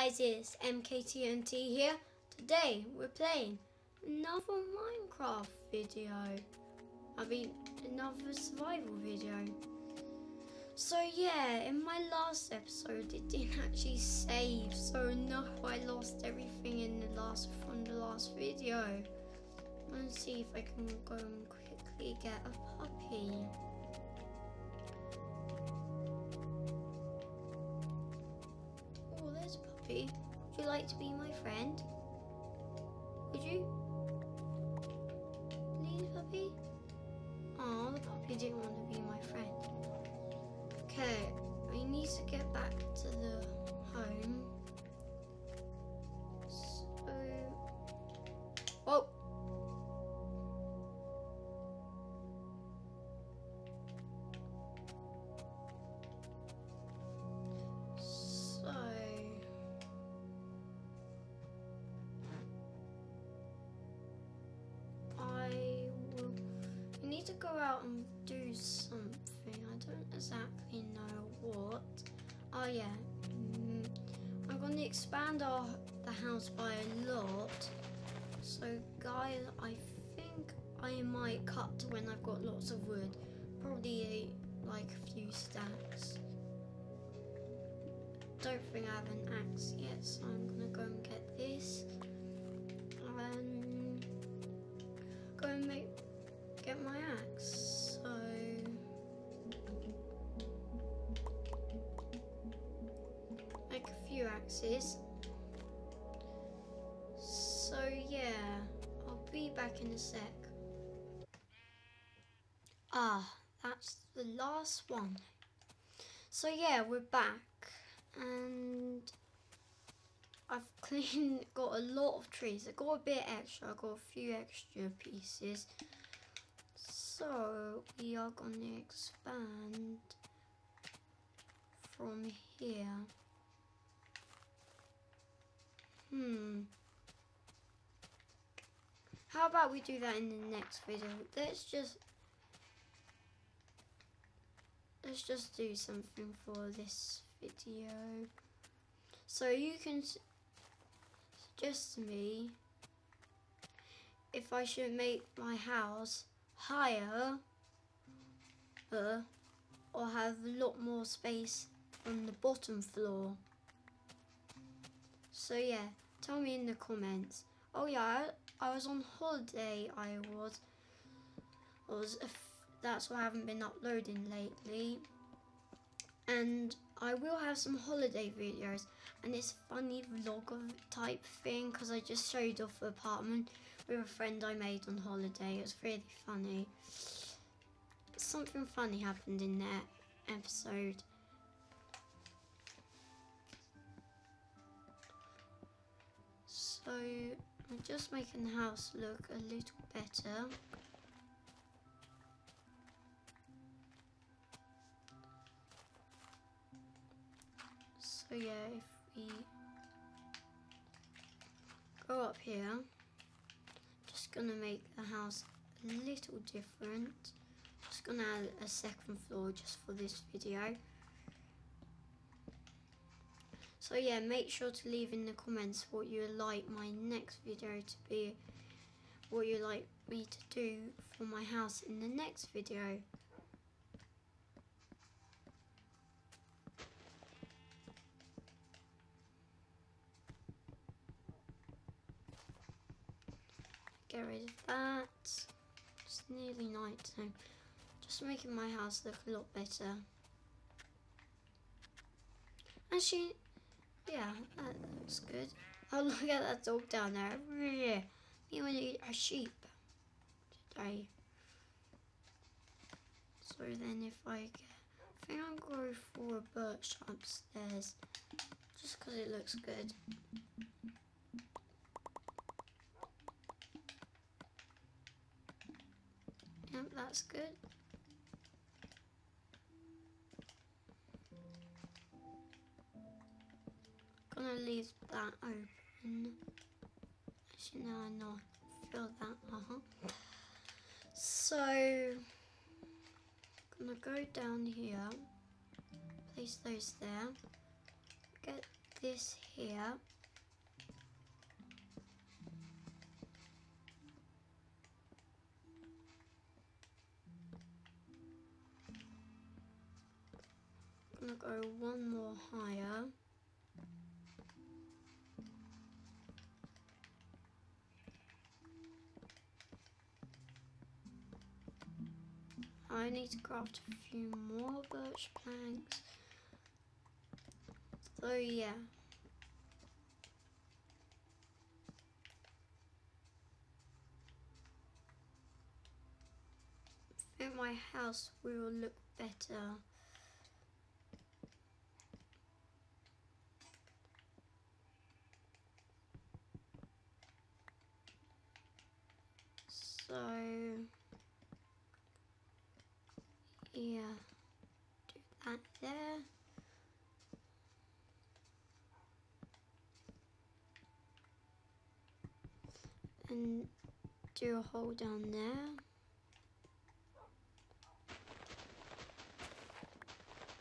guys, it's MKTNT here. Today we're playing another Minecraft video. I mean, another survival video. So yeah, in my last episode it didn't actually save, so no, I lost everything in the last from the last video. Let's see if I can go and quickly get a puppy. Would you like to be my friend? Would you? Please, puppy? Oh, the puppy didn't want to be my friend. Okay, I need to get back to the home. Go out and do something. I don't exactly know what. Oh yeah. Mm, I'm going to expand our the house by a lot. So guys, I think I might cut when I've got lots of wood. Probably like a few stacks. Don't think I have an axe yet, so I'm gonna go and get this. And go and make get my axe. So make a few axes. So yeah, I'll be back in a sec. Ah, that's the last one. So yeah, we're back and I've cleaned got a lot of trees. I got a bit extra, I got a few extra pieces. So we are gonna expand from here. Hmm. How about we do that in the next video? Let's just let's just do something for this video. So you can suggest to me if I should make my house higher uh, or have a lot more space on the bottom floor. So yeah, tell me in the comments. Oh yeah, I, I was on holiday. I was. I was. That's why I haven't been uploading lately. And I will have some holiday videos and this funny vlog type thing because I just showed off the apartment with a friend I made on holiday. It was really funny. Something funny happened in that episode. So I'm just making the house look a little better. We go up here, just gonna make the house a little different. Just gonna add a second floor just for this video. So yeah, make sure to leave in the comments what you like my next video to be, what you like me to do for my house in the next video. Get rid of that. It's nearly night time. Just making my house look a lot better. Actually, yeah, that looks good. Oh, look at that dog down there. Want to eat a sheep today. So then if I get, I think I'll go for a birch upstairs. Just because it looks good. Yep, that's good. Gonna leave that open. Actually, no, I know. Fill that. Uh huh. So, gonna go down here. Place those there. Get this here. Go one more higher. I need to craft a few more birch planks. So yeah. Think my house will look better. So yeah, do that there. And do a hole down there.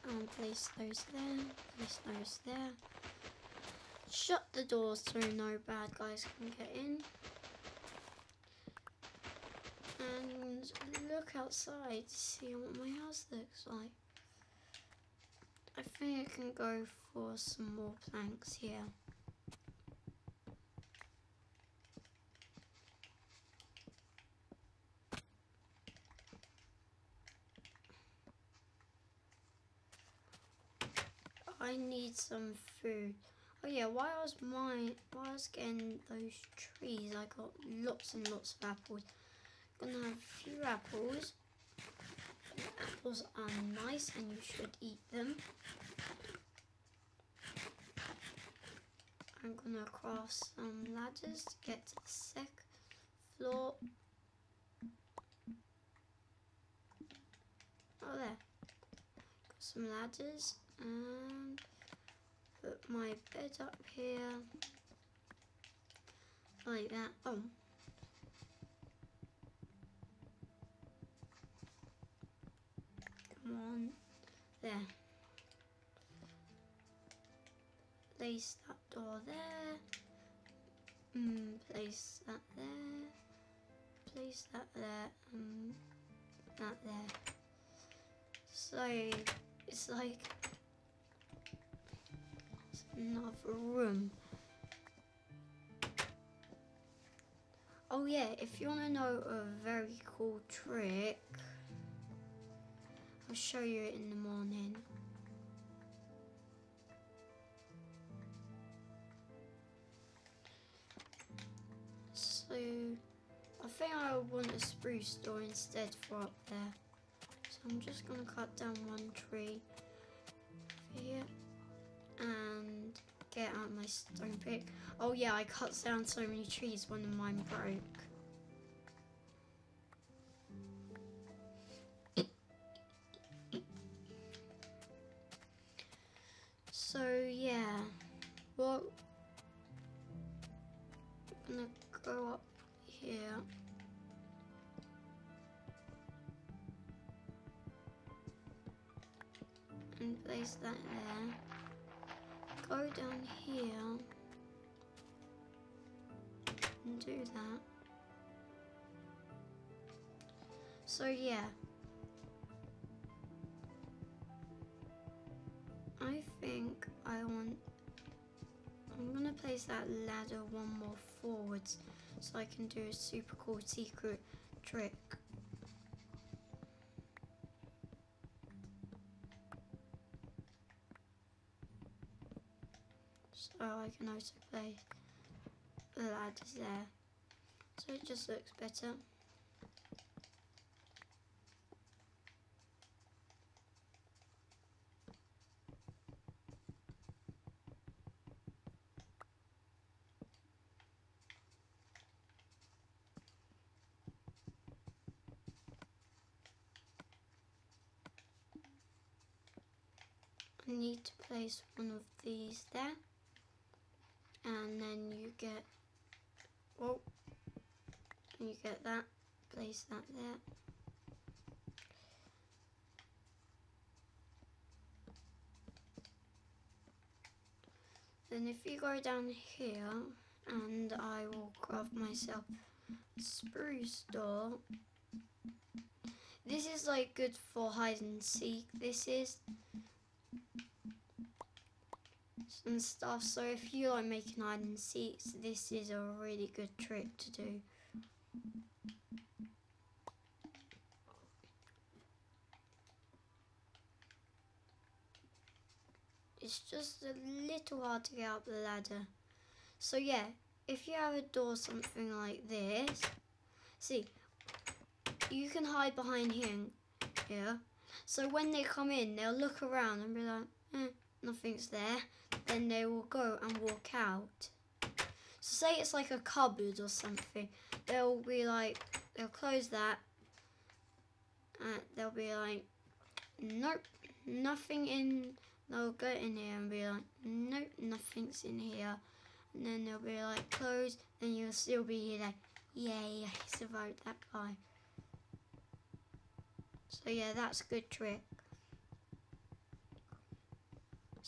And place those there, place those there. Shut the doors so no bad guys can get in. And look outside to see what my house looks like. I think I can go for some more planks here. I need some food. Oh yeah, while I was mine, while I was getting those trees, I got lots and lots of apples. Gonna have a few apples. Apples are nice and you should eat them. I'm gonna cross some ladders to get to the second floor. Oh there. Got some ladders and put my bed up here like that. Oh. Come on. There. Place that door there. Mm, place that there. Place that there. And that there. So it's like another room. Oh yeah, if you want to know a very cool trick, I'll show you it in the morning. So, I think I want a spruce door instead for up there. So I'm just going to cut down one tree here and get out my stone pick. Oh yeah, I cut down so many trees, one of mine broke. Place that there go down here and do that. So yeah. I think I want I'm gonna place that ladder one more forwards so I can do a super cool secret trick. So I can also place the ladders there. So it just looks better. I need to place one of these there and then you get oh you get that place that there Then if you go down here, and I will craft myself spruce door. This is like good for hide and seek. This is and stuff. So if you like making hide and seeks, this is a really good trick to do. It's just a little hard to get up the ladder. So yeah, if you have a door something like this, see, you can hide behind here, here. So when they come in, they'll look around and be like, eh, nothing's there. Then they will go and walk out. So say it's like a cupboard or something. They'll be like, they'll close that. And they'll be like, nope, nothing in. They'll go in here and be like, nope, nothing's in here. And then they'll be like, close. Then you'll still be here like, yay, I survived that guy. So yeah, that's a good trick.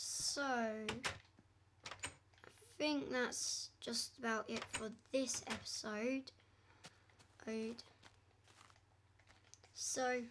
So, I think that's just about it for this episode. So,